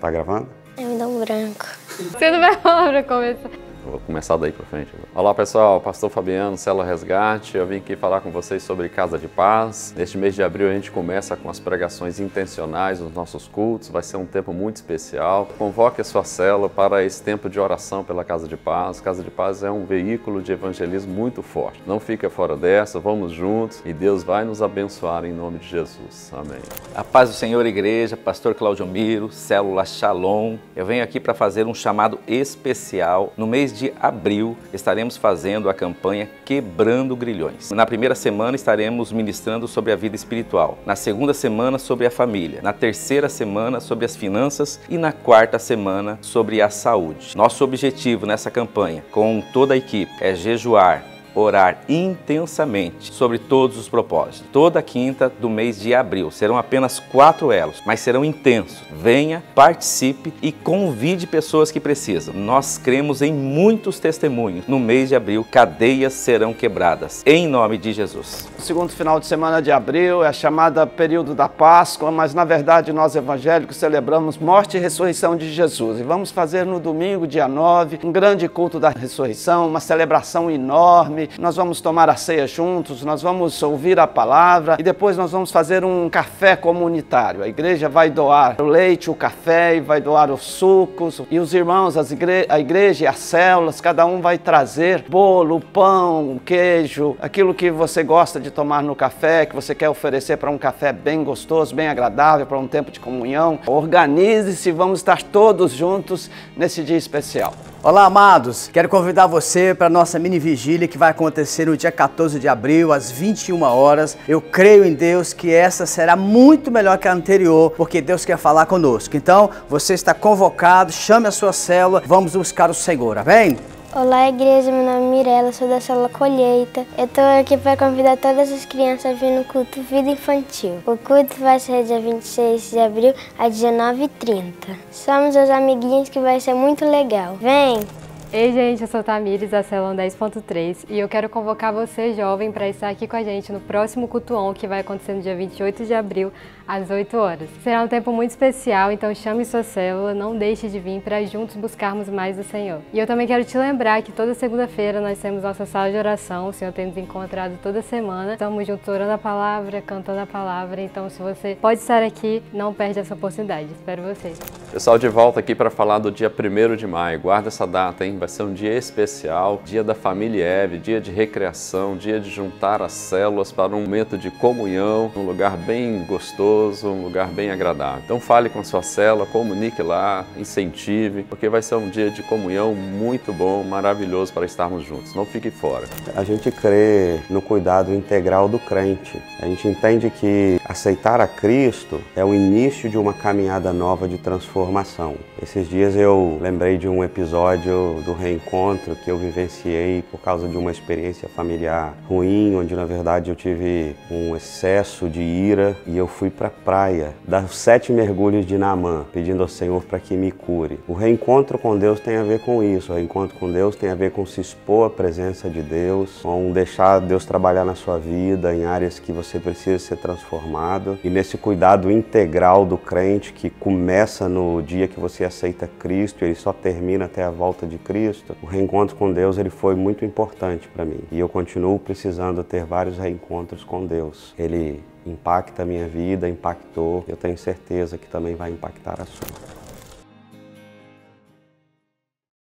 Tá gravando? Eu me dou um branco. Você não vai falar pra começar. Vou começar daí para frente. Olá pessoal, Pastor Fabiano, Cela Resgate. Eu vim aqui falar com vocês sobre Casa de Paz. Neste mês de abril a gente começa com as pregações intencionais nos nossos cultos. Vai ser um tempo muito especial. Convoque a sua cela para esse tempo de oração pela Casa de Paz. Casa de Paz é um veículo de evangelismo muito forte. Não fica fora dessa, vamos juntos e Deus vai nos abençoar em nome de Jesus. Amém. A paz do Senhor, igreja, Pastor Claudio Miro, Célula Shalom. Eu venho aqui para fazer um chamado especial no mês de abril estaremos fazendo a campanha Quebrando Grilhões. Na primeira semana estaremos ministrando sobre a vida espiritual, na segunda semana sobre a família, na terceira semana sobre as finanças e na quarta semana sobre a saúde. Nosso objetivo nessa campanha, com toda a equipe, é jejuar, orar intensamente sobre todos os propósitos. Toda quinta do mês de abril serão apenas quatro elos, mas serão intensos. Venha, participe e convide pessoas que precisam. Nós cremos em muitos testemunhos. No mês de abril, cadeias serão quebradas. Em nome de Jesus. O segundo final de semana de abril é chamada período da Páscoa, mas na verdade nós evangélicos celebramos morte e ressurreição de Jesus. E vamos fazer no domingo, dia 9, um grande culto da ressurreição, uma celebração enorme nós vamos tomar a ceia juntos, nós vamos ouvir a palavra e depois nós vamos fazer um café comunitário. A igreja vai doar o leite, o café e vai doar os sucos e os irmãos, igre a igreja e as células, cada um vai trazer bolo, pão, queijo, aquilo que você gosta de tomar no café, que você quer oferecer para um café bem gostoso, bem agradável, para um tempo de comunhão. Organize-se, vamos estar todos juntos nesse dia especial. Olá, amados. Quero convidar você para a nossa mini vigília que vai acontecer no dia 14 de abril, às 21 horas. Eu creio em Deus que essa será muito melhor que a anterior, porque Deus quer falar conosco. Então, você está convocado, chame a sua célula, vamos buscar o Senhor. Amém? Olá, igreja. Meu nome é Mirella, sou da célula Colheita. Eu estou aqui para convidar todas as crianças a vir no culto Vida Infantil. O culto vai ser dia 26 de abril às 19h30. Somos os amiguinhos que vai ser muito legal. Vem! Ei, gente, eu sou Tamires, da Célula 10.3 e eu quero convocar você, jovem, para estar aqui com a gente no próximo Cultuão, que vai acontecer no dia 28 de abril, às 8 horas. Será um tempo muito especial, então chame sua célula, não deixe de vir para juntos buscarmos mais do Senhor. E eu também quero te lembrar que toda segunda-feira nós temos nossa sala de oração, o Senhor tem nos encontrado toda semana. Estamos juntos orando a palavra, cantando a palavra, então se você pode estar aqui, não perde essa oportunidade. Espero vocês. Pessoal, de volta aqui para falar do dia 1 de maio. Guarda essa data, hein? Vai ser um dia especial, dia da família Eve, dia de recreação, dia de juntar as células para um momento de comunhão, um lugar bem gostoso, um lugar bem agradável. Então fale com a sua célula, comunique lá, incentive, porque vai ser um dia de comunhão muito bom, maravilhoso para estarmos juntos. Não fique fora. A gente crê no cuidado integral do crente. A gente entende que aceitar a Cristo é o início de uma caminhada nova de transformação. Esses dias eu lembrei de um episódio do reencontro que eu vivenciei por causa de uma experiência familiar ruim, onde na verdade eu tive um excesso de ira e eu fui para a praia, dar sete mergulhos de Namã, pedindo ao Senhor para que me cure. O reencontro com Deus tem a ver com isso, o reencontro com Deus tem a ver com se expor à presença de Deus, com deixar Deus trabalhar na sua vida em áreas que você precisa ser transformado e nesse cuidado integral do crente que começa no dia que você aceita Cristo ele só termina até a volta de Cristo Cristo, o reencontro com Deus ele foi muito importante para mim. E eu continuo precisando ter vários reencontros com Deus. Ele impacta a minha vida, impactou. Eu tenho certeza que também vai impactar a sua.